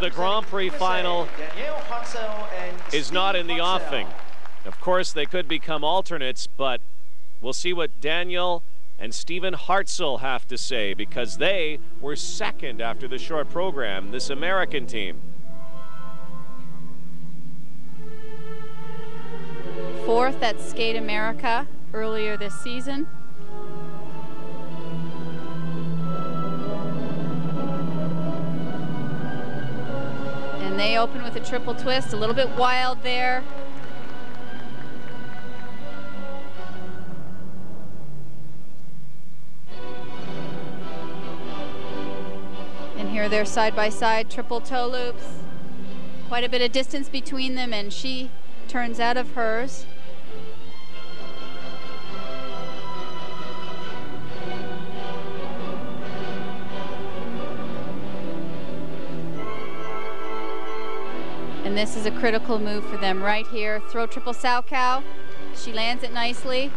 The Grand Prix final is not in the offing. Of course, they could become alternates, but we'll see what Danielle and Steven Hartsell have to say because they were second after the short program, this American team. Fourth at Skate America earlier this season. They open with a triple twist, a little bit wild there. And here they're side by side, triple toe loops. Quite a bit of distance between them and she turns out of hers. This is a critical move for them right here. Throw triple Salchow. She lands it nicely.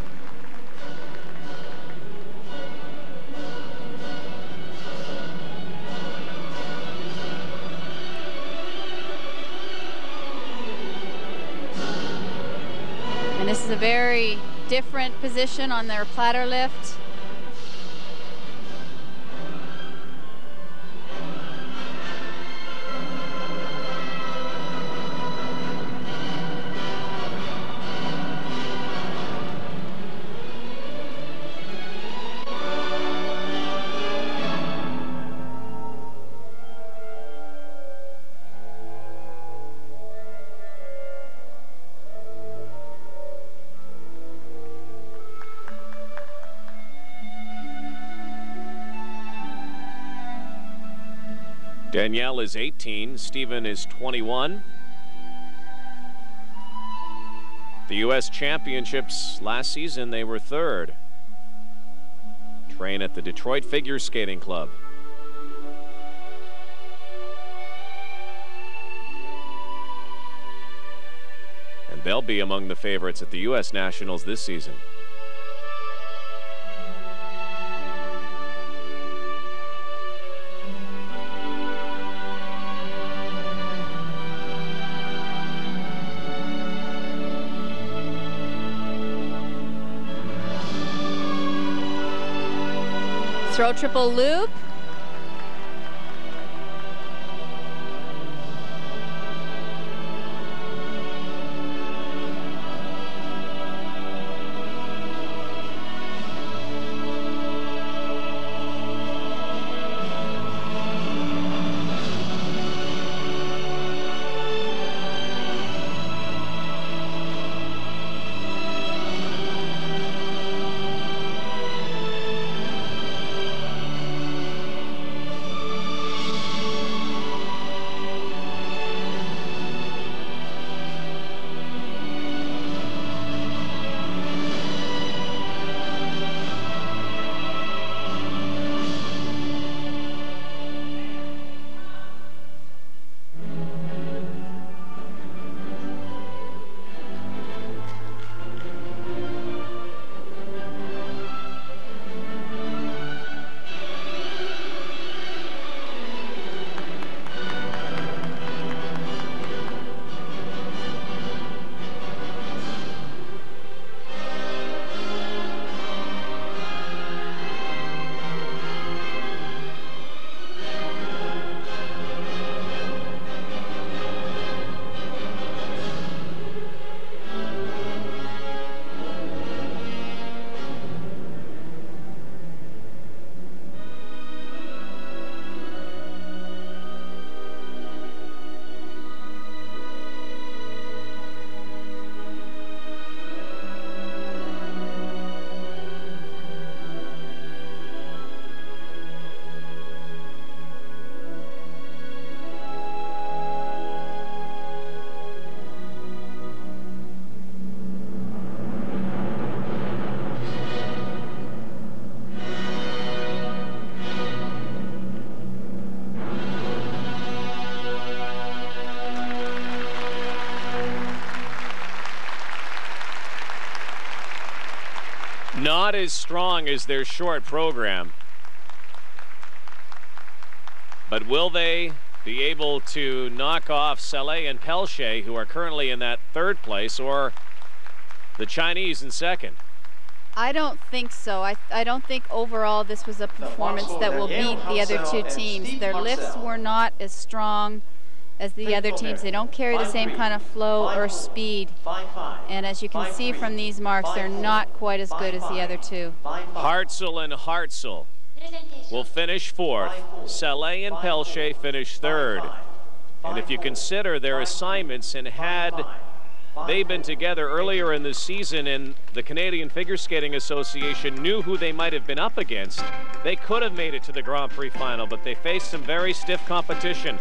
And this is a very different position on their platter lift. Danielle is 18, Steven is 21. The U.S. Championships last season, they were third. Train at the Detroit Figure Skating Club. And they'll be among the favorites at the U.S. Nationals this season. Throw triple loop. Not as strong as their short program. But will they be able to knock off Salé and Pelletier, who are currently in that third place, or the Chinese in second? I don't think so. I, I don't think overall this was a performance that will beat the other two teams. Their lifts were not as strong as the other teams. They don't carry the same kind of flow or speed. And as you can see from these marks, they're not quite as good as the other two. Hartsell and Hartsell will finish fourth. Salé and Pelletier finish third. And if you consider their assignments and had they been together earlier in the season and the Canadian Figure Skating Association knew who they might have been up against. They could have made it to the Grand Prix final, but they faced some very stiff competition.